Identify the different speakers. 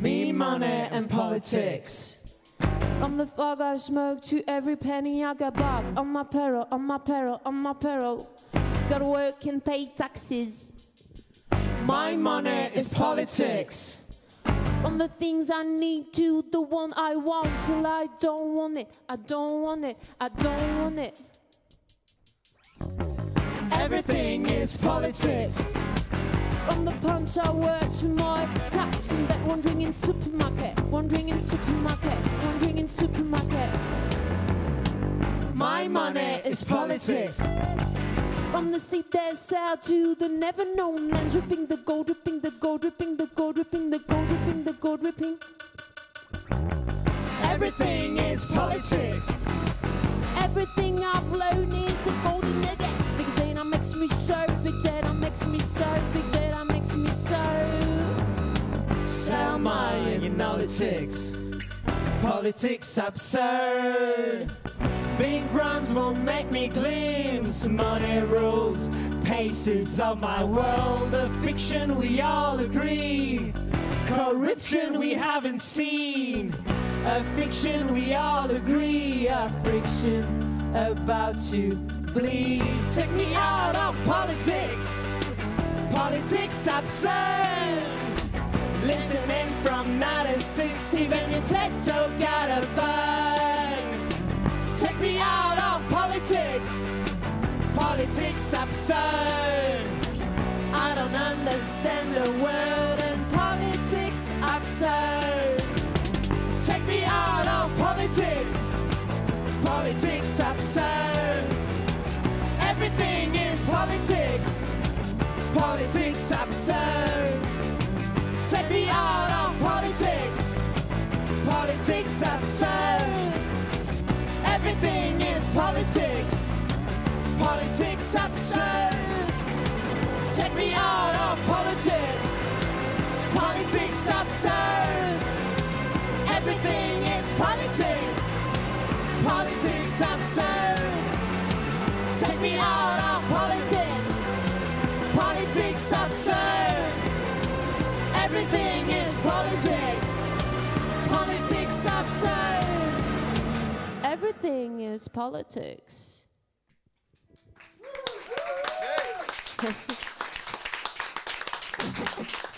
Speaker 1: money, and politics.
Speaker 2: On the fog I smoke to every penny I get back. On my peril, on my peril, on my peril. Gotta work and pay taxes.
Speaker 1: My money is politics.
Speaker 2: From the things I need to the one I want till I don't want it. I don't want it. I don't want it.
Speaker 1: Everything is politics.
Speaker 2: From the punch I work to my tax and bet wandering in supermarket, wandering in supermarket, wandering in supermarket.
Speaker 1: My money is politics.
Speaker 2: From the seat they sail to the never known land, dripping the gold, dripping the gold, dripping the gold, dripping the gold, dripping the gold, dripping.
Speaker 1: Everything is politics.
Speaker 2: Everything I've learned is a golden nugget. Big data makes me so, big data makes me so, big
Speaker 1: Sell my analytics. Politics absurd. Big brands won't make me glimpse. Money rules, paces of my world. A fiction we all agree. Corruption we haven't seen. A fiction we all agree. A friction about to bleed. Take me out of politics. Politics absurd. Listening from 96, even your tattoo got a bug. Take me out of politics. Politics absurd. I don't understand the world and politics absurd. Take me out of politics. Politics absurd. Everything is politics. Politics absurd. Take me out of politics. Politics absurd. Everything is politics. Politics absurd. Take me out of politics. Politics absurd. Everything is politics. Politics absurd. Take me out of politics. Politics absurd. Everything is politics. Politics absurd.
Speaker 2: Everything is politics. Merci.